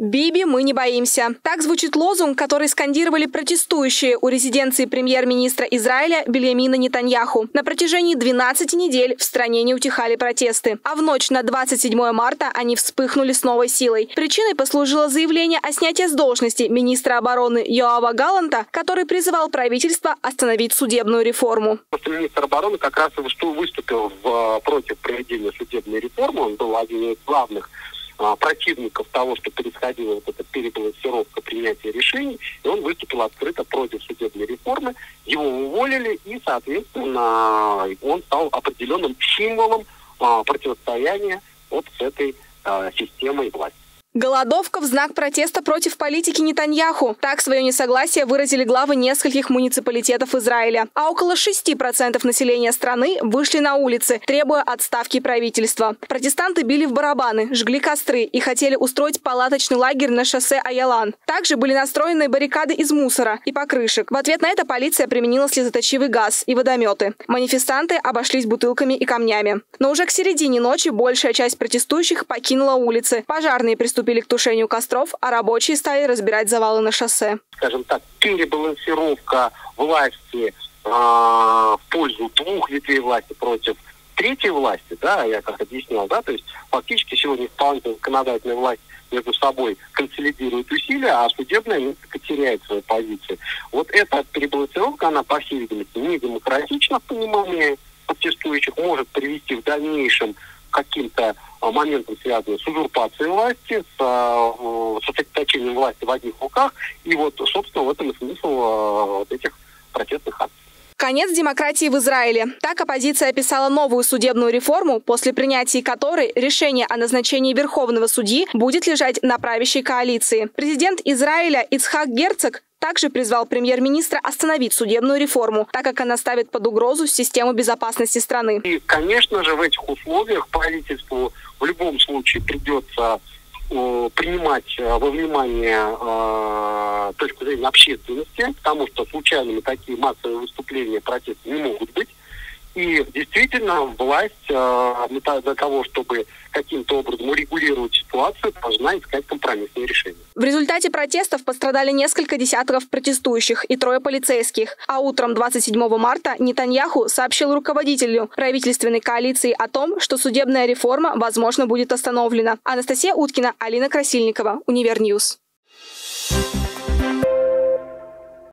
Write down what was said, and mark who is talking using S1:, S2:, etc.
S1: «Биби, мы не боимся». Так звучит лозунг, который скандировали протестующие у резиденции премьер-министра Израиля Бельямина Нетаньяху. На протяжении 12 недель в стране не утихали протесты. А в ночь на 27 марта они вспыхнули с новой силой. Причиной послужило заявление о снятии с должности министра обороны Йоава Галанта, который призывал правительство остановить судебную реформу.
S2: Министр обороны как раз выступил в, против проведения судебной реформы. Он был один из главных а, противников того, что происходила вот эта перебалансировка принятия решений, и он выступил открыто против судебной реформы. Его уволили, и, соответственно, он стал определенным символом а, противостояния вот с этой а, системой власти.
S1: Голодовка в знак протеста против политики Нетаньяху. Так свое несогласие выразили главы нескольких муниципалитетов Израиля. А около 6% населения страны вышли на улицы, требуя отставки правительства. Протестанты били в барабаны, жгли костры и хотели устроить палаточный лагерь на шоссе Аялан. Также были настроены баррикады из мусора и покрышек. В ответ на это полиция применила слезоточивый газ и водометы. Манифестанты обошлись бутылками и камнями. Но уже к середине ночи большая часть протестующих покинула улицы. Пожарные приступили приступили к тушению костров, а рабочие стали разбирать завалы на шоссе.
S2: Скажем так, перебалансировка власти э, в пользу двух ветвей власти против третьей власти, да, я как объяснял, да, то есть фактически сегодня исполнительная законодательная власть между собой консолидирует усилия, а судебная теряет свою позицию. Вот эта перебалансировка, она, по всей видимости, не демократична в понимании протестующих, может привести в дальнейшем каким-то а, моментом, связанным с узурпацией власти, с э, сосредоточением власти в одних руках. И вот, собственно, в этом и смысл э, вот этих протестных акций.
S1: Конец демократии в Израиле. Так оппозиция описала новую судебную реформу, после принятия которой решение о назначении верховного судьи будет лежать на правящей коалиции. Президент Израиля Ицхак Герцог также призвал премьер-министра остановить судебную реформу, так как она ставит под угрозу систему безопасности страны.
S2: И, конечно же, в этих условиях правительству в любом случае придется э, принимать э, во внимание э, точку зрения общественности, потому что случайными такие массовые выступления протеста не могут быть. И действительно, власть э, для того, чтобы каким-то образом урегулировать ситуацию, должна искать компромиссные решения.
S1: В результате протестов пострадали несколько десятков протестующих и трое полицейских. А утром 27 марта Нетаньяху сообщил руководителю правительственной коалиции о том, что судебная реформа, возможно, будет остановлена. Анастасия Уткина, Алина Красильникова, Univer News. Thank you